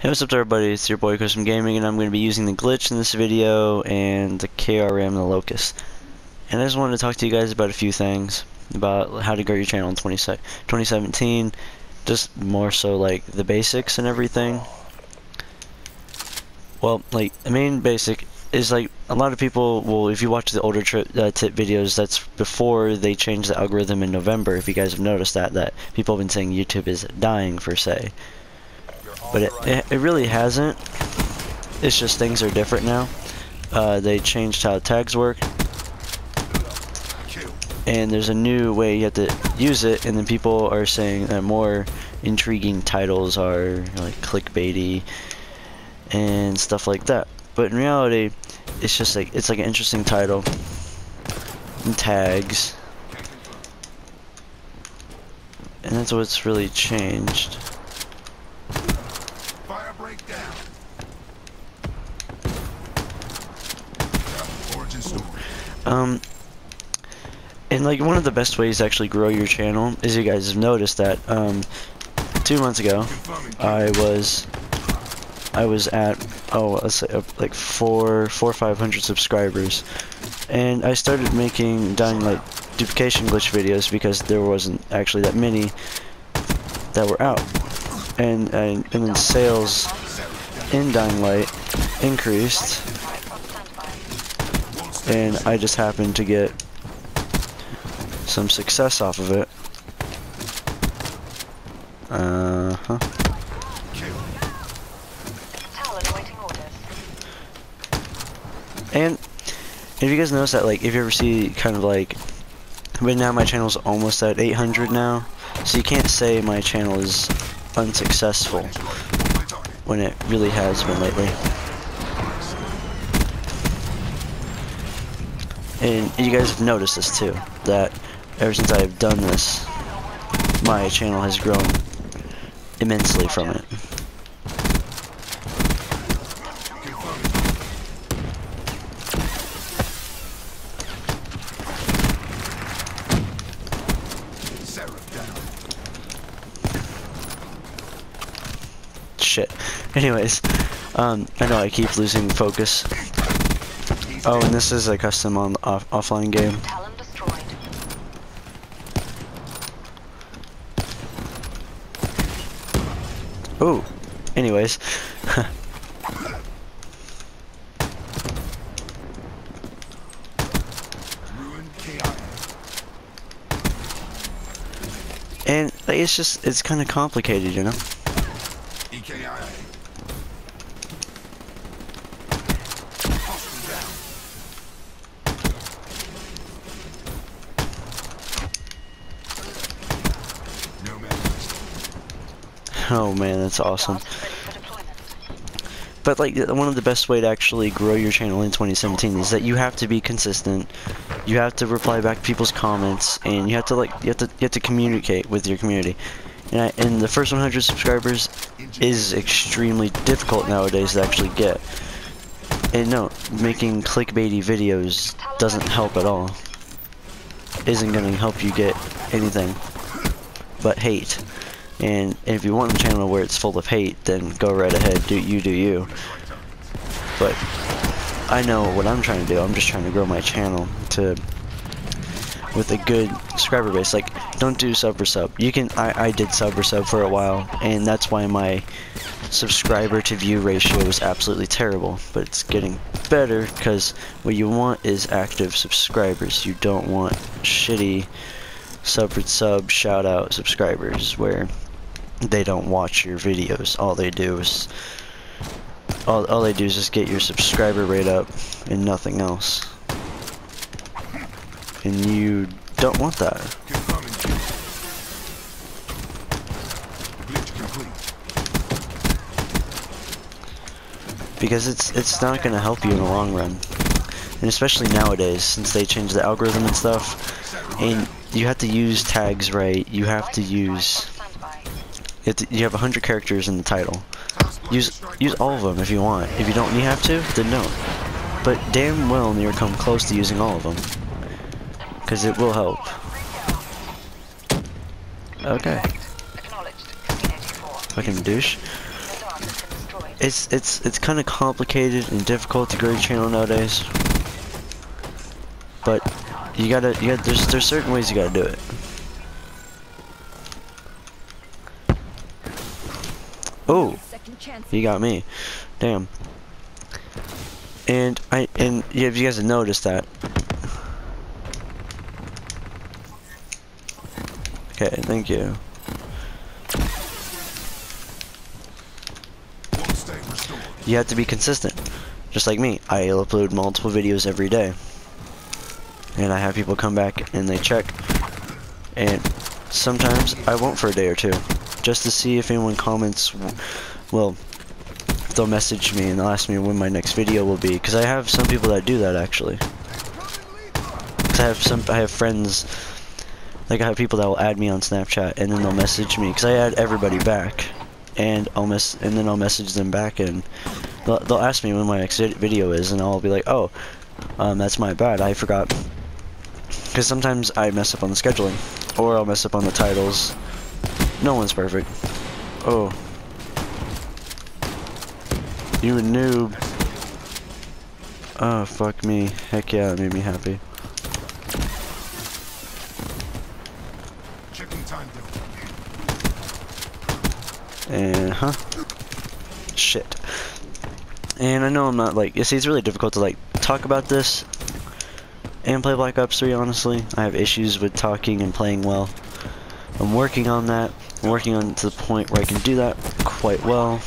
Hey, what's up everybody, it's your boy Custom Gaming and I'm going to be using the glitch in this video and the KRM the Locust. And I just wanted to talk to you guys about a few things about how to grow your channel in 20 2017, just more so like the basics and everything. Well, like the main basic is like a lot of people will, if you watch the older tri uh, tip videos, that's before they changed the algorithm in November. If you guys have noticed that, that people have been saying YouTube is dying per se but it, it, it, really hasn't. It's just things are different now. Uh, they changed how tags work. And there's a new way you have to use it, and then people are saying that more intriguing titles are like clickbaity and stuff like that. But in reality, it's just like it's like an interesting title and tags, and that's what's really changed. Um, and like one of the best ways to actually grow your channel is you guys have noticed that um, two months ago I was I was at oh let's say uh, like four four five hundred subscribers. And I started making Dying Light duplication glitch videos because there wasn't actually that many that were out. And and, and then sales in Dying Light increased and I just happened to get some success off of it. Uh huh. And if you guys notice that, like, if you ever see kind of like, but now my channel's almost at 800 now, so you can't say my channel is unsuccessful when it really has been lately. And you guys have noticed this too, that ever since I've done this, my channel has grown immensely from it. Shit. Anyways, um, I know I keep losing focus Oh, and this is a custom on off offline game. Oh, anyways. and it's just, it's kind of complicated, you know? Oh man, that's awesome. But like one of the best way to actually grow your channel in 2017 is that you have to be consistent. You have to reply back to people's comments, and you have to like you have to you have to communicate with your community. And, I, and the first 100 subscribers is extremely difficult nowadays to actually get. And no, making clickbaity videos doesn't help at all. Isn't gonna help you get anything but hate. And if you want a channel where it's full of hate, then go right ahead, do you do you. But I know what I'm trying to do. I'm just trying to grow my channel to with a good subscriber base. Like, don't do sub for sub. You can. I I did sub for sub for a while, and that's why my subscriber to view ratio was absolutely terrible. But it's getting better because what you want is active subscribers. You don't want shitty sub for sub shout out subscribers where they don't watch your videos. All they do is all, all they do is just get your subscriber rate up and nothing else. And you don't want that. Because it's it's not going to help you in the long run. And especially nowadays, since they changed the algorithm and stuff, and you have to use tags right, you have to use to, you have 100 characters in the title. Use use all of them if you want. If you don't you have to, then no. But damn well near come close to using all of them. Because it will help. Okay. Fucking douche. it's it's it's kind of complicated and difficult to grow your channel nowadays. But you gotta, you got there's there's certain ways you gotta do it. Oh, you got me. Damn. And I and yeah, if you guys have noticed that. Okay, thank you. One state restored. You have to be consistent. Just like me, I upload multiple videos every day. And I have people come back and they check. And sometimes I won't for a day or two. Just to see if anyone comments. Well, they'll message me and ask me when my next video will be. Because I have some people that do that actually. Because I have some, I have friends. Like I have people that will add me on Snapchat and then they'll message me. Because I add everybody back. And I'll mess, and then I'll message them back and they'll, they'll ask me when my next video is, and I'll be like, oh, um, that's my bad, I forgot. Because sometimes I mess up on the scheduling, or I'll mess up on the titles. No one's perfect. Oh. You a noob. Oh, fuck me. Heck yeah, that made me happy. Checking time down. And, huh? Shit. And I know I'm not like, you see, it's really difficult to like talk about this and play Black Ops 3, honestly. I have issues with talking and playing well. I'm working on that. I'm working on to the point where I can do that quite well.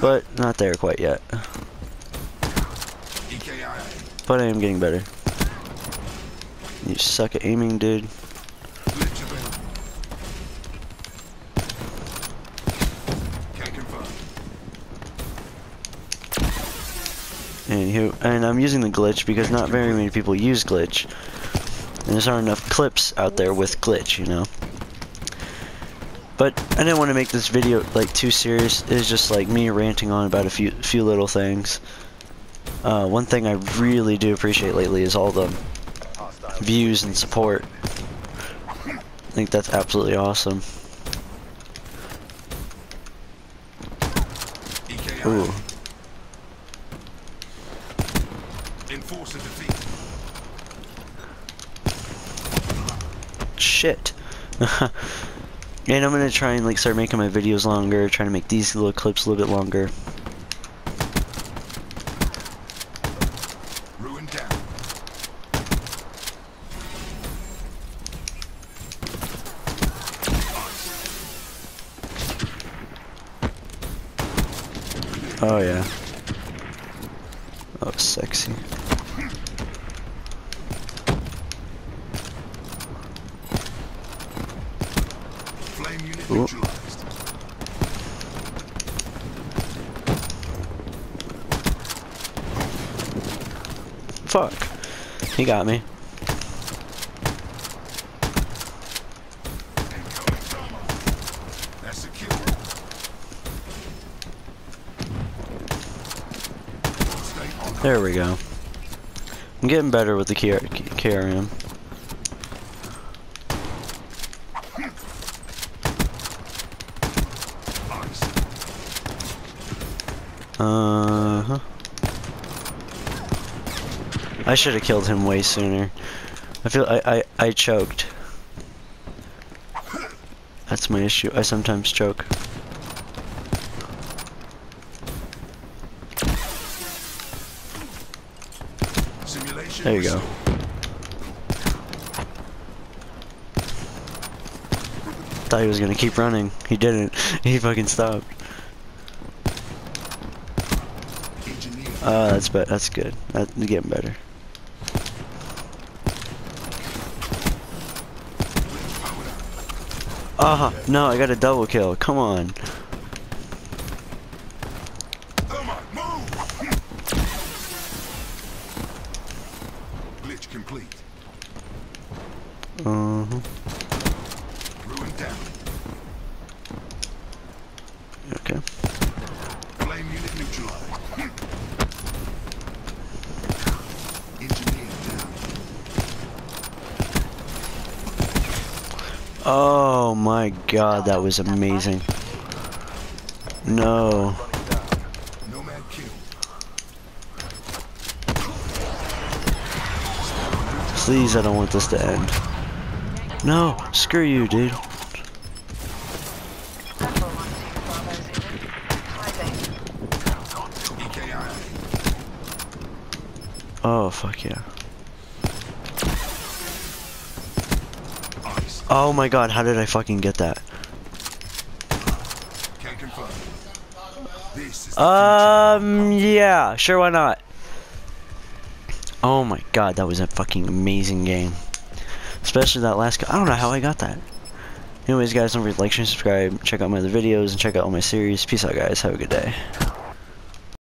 But not there quite yet. But I am getting better. You suck at aiming, dude. Anywho, and I'm using the glitch because not very many people use glitch. And there's aren't enough clips out there with glitch, you know. But I didn't want to make this video like too serious. It's just like me ranting on about a few few little things. Uh, one thing I really do appreciate lately is all the views and support. I think that's absolutely awesome. Ooh. Defeat. shit. and I'm gonna try and like start making my videos longer, trying to make these little clips a little bit longer. Ruin down. Oh yeah. Oh, sexy. Flame unit Ooh. neutralized. Fuck. He got me. Incoming thermal. That's secure. Stay on. There we go. I'm getting better with the KR KRM. Ice. Uh-huh. I should have killed him way sooner. I feel I, I I choked. That's my issue. I sometimes choke. Simulation. There you go. Thought he was gonna keep running. He didn't. He fucking stopped. Engineer. Uh, that's bet. That's good. That's getting better. Powered up. Ah, no, I got a double kill. Come on. Thermite, move! Glitch complete. Uh huh. Ruin down. Okay. Flame unit neutralized. Engineer down. Oh my god, that was amazing. No. Ruin down. Nomad killed. Please, I don't want this to end. No, screw you, dude. Oh, fuck yeah. Oh my god, how did I fucking get that? Can confirm. This is the Um, yeah, sure, why not? Oh my god, that was a fucking amazing game. Especially that last, I don't know how I got that. Anyways, guys, don't forget to like, share, and subscribe, check out my other videos, and check out all my series. Peace out, guys. Have a good day.